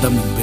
Domingo.